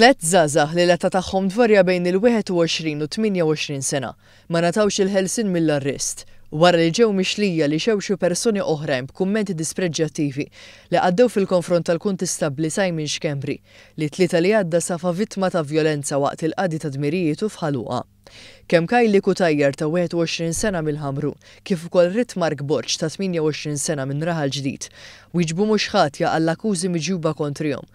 Tliet żgħażagħ li l-età tagħhom tvarja bejn il-21 u t-28 sena ma ngħatawx il-ħelsien mill-arrest wara li ġew mixlija li xewxu persuni oħrajn b'kummenti dispreġġjattivi li għaddew fil-konfront tal-Kuntistabbli Simon Schembri li t-Tlieta li għadda safa vittma ta' vjolenza waqt il-qadi ta' dmirijietu f'Ħal Luqa. Kemm Kylie Cutajar ta' 21 sena mill-Ħamru, kif ukoll Ritt Mark Borg ta' 28 sena minn Raħal Ġdid, wieġbu mhux ħatja għall-akkużi miġjuba kontrihom,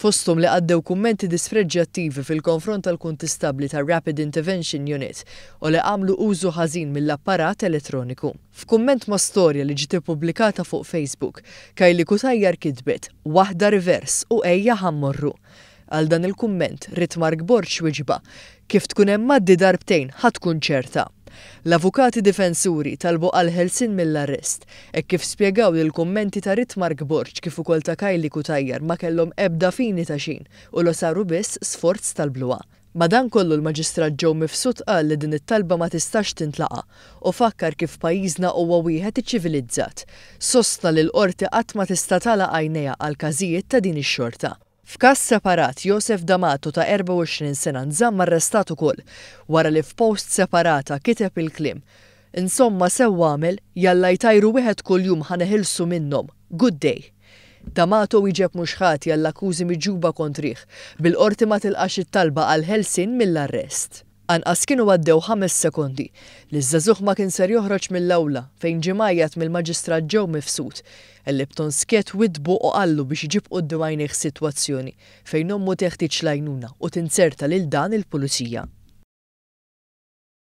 fosthom li għaddew kummenti dispreġġjattivi fil-konfront tal-kuntistabbli tar-Rapid Intevention Unit u li għamlu użu ħażin mill-apparat elettroniku. F'kumment ma' storja li ġiet ippubblikata fuq Facebook, Kylie Cutajar kitbet, Waħda rivers u ejja ħa mmorru. Għal dan il-kumment, ridt Mark Borg wieġba, Kif tkun hemm mgħaddi darbtejn, ħa tkun ċerta. L-avukati difensuri talbu għall-ħelsien mill-arrest, hekk kif spjegaw li l-kummenti ta' ridt Mark Borg kif ukoll ta' Kylie Cutajar ma kellhom ebda fini ta' xejn u l saru biss sforz tal-bluha. Madankollu l-Maġistrat Joe Mifsud qal li din it-talba ma tistax tintlaqa' u fakkar kif pajjiżna huwa wieħed iċċivilizzat. Sostna li l-Qorti qatt ma tista' tagħlaq għajnejha għal każijiet ta' din ix-xorta. F'każ separat, Josef D'Amato ta' 24 sena nżamm arrestat ukoll wara li f'post separata kiteb il-kliem, Insomma sew għamel, jalla jtajru wieħed kuljum ħa neħilsu minnhom. Good day. D'Amato wieġeb mhux ħati għall-akkużi miġjuba kontrih, bil-Qorti ma tilqax it-talba għall-ħelsien mill-arrest. Anqas kienu għaddew ħames sekondi li ż-żagħżugħ ma kien ser joħroġ mill-awla fejn ġie mgħajjat mill-Maġistrat Joe Mifsud. Ellipton skiet widd buh u qallu biex iġib quddiem għajnejh sitwazzjoni fejn ommu teħtieġ l-għajnuna u tinzerta lil dan il-Pulizija.